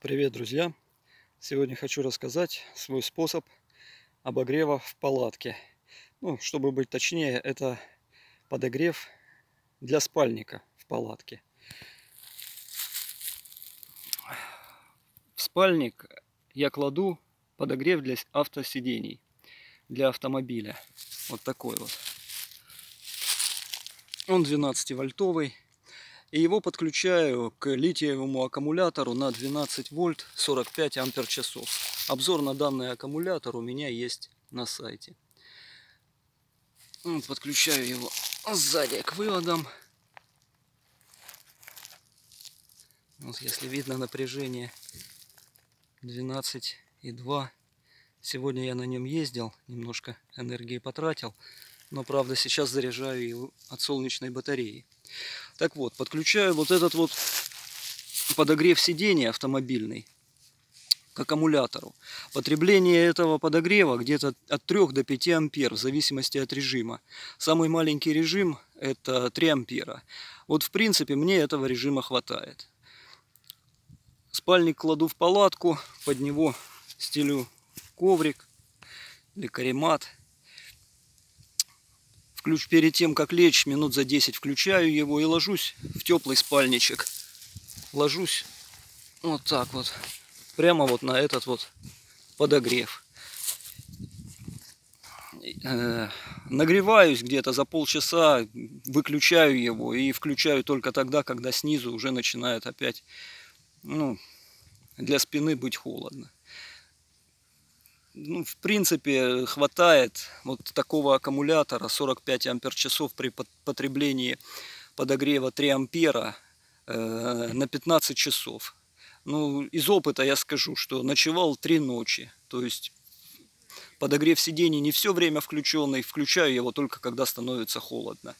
Привет, друзья! Сегодня хочу рассказать свой способ обогрева в палатке. Ну, чтобы быть точнее, это подогрев для спальника в палатке. В спальник я кладу подогрев для автосидений, для автомобиля. Вот такой вот. Он 12-вольтовый. И его подключаю к литиевому аккумулятору на 12 вольт 45 ампер часов. Обзор на данный аккумулятор у меня есть на сайте. Подключаю его сзади к выводам. Вот если видно напряжение 12,2. Сегодня я на нем ездил, немножко энергии потратил. Но правда сейчас заряжаю его от солнечной батареи. Так вот, подключаю вот этот вот подогрев сидения автомобильный к аккумулятору. Потребление этого подогрева где-то от 3 до 5 ампер в зависимости от режима. Самый маленький режим это 3 ампера. Вот в принципе мне этого режима хватает. Спальник кладу в палатку, под него стелю коврик или каремат Ключ перед тем, как лечь, минут за 10 включаю его и ложусь в теплый спальничек. Ложусь вот так вот. Прямо вот на этот вот подогрев. Э, нагреваюсь где-то за полчаса, выключаю его и включаю только тогда, когда снизу уже начинает опять ну, для спины быть холодно ну, в принципе, хватает вот такого аккумулятора 45 ампер-часов при потреблении подогрева 3 ампера э, на 15 часов. Ну, из опыта я скажу, что ночевал 3 ночи. То есть подогрев сидений не все время включенный, включаю его только когда становится холодно.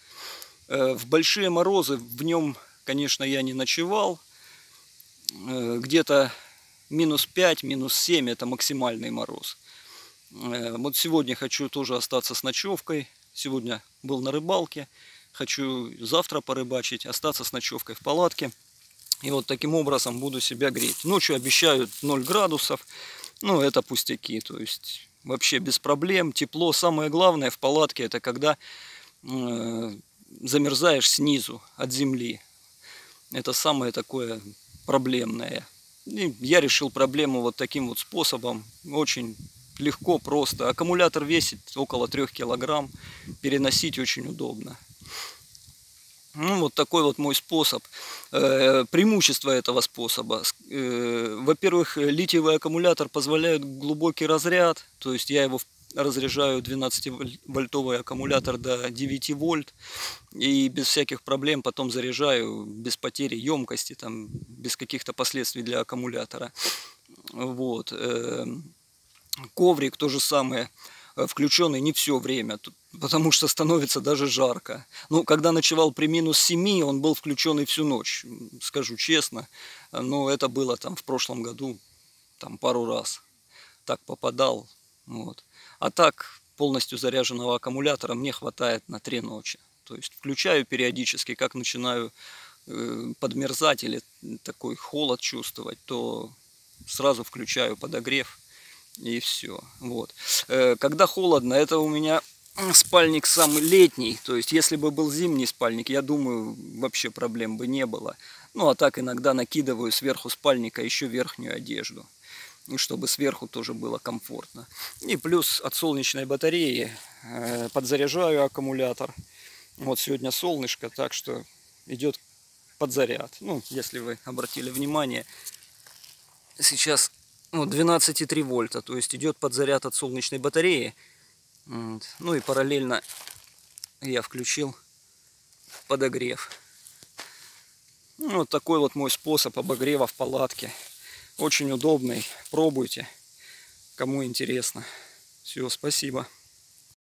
Э, в большие морозы в нем, конечно, я не ночевал. Э, где-то минус 5, минус 7 это максимальный мороз. Э, вот сегодня хочу тоже остаться с ночевкой. Сегодня был на рыбалке. Хочу завтра порыбачить, остаться с ночевкой в палатке. И вот таким образом буду себя греть. Ночью обещают 0 градусов. Ну, это пустяки. То есть вообще без проблем, тепло. Самое главное в палатке это когда э, замерзаешь снизу от земли. Это самое такое проблемное. И я решил проблему вот таким вот способом. Очень легко, просто. Аккумулятор весит около 3 килограмм, переносить очень удобно. Ну, вот такой вот мой способ. Э, преимущество этого способа. Э, во-первых, литиевый аккумулятор позволяет глубокий разряд, то есть я его разряжаю 12-вольтовый аккумулятор до 9 вольт и без всяких проблем потом заряжаю без потери емкости, там, без каких-то последствий для аккумулятора. Вот. Эм, коврик то же самое э, включенный не все время, потому что становится даже жарко. Ну, когда ночевал при минус 7, он был включенный всю ночь, скажу честно. Но это было там в прошлом году, там пару раз. Так попадал. Вот. А так, полностью заряженного аккумулятора мне хватает на 3 ночи. То есть включаю периодически, как начинаю э, подмерзать или такой холод чувствовать, то сразу включаю подогрев и все. Вот. Э, когда холодно, это у меня спальник самый летний. То есть, если бы был зимний спальник, я думаю, вообще проблем бы не было. Ну, а так иногда накидываю сверху спальника еще верхнюю одежду. Чтобы сверху тоже было комфортно. И плюс от солнечной батареи э, подзаряжаю аккумулятор. Вот сегодня солнышко, так что идет подзаряд. Ну, если вы обратили внимание, сейчас ну, 12,3 вольта, то есть идет подзаряд от солнечной батареи. Ну и параллельно я включил подогрев. Ну, вот такой вот мой способ обогрева в палатке. Очень удобный. Пробуйте, кому интересно. Все, спасибо.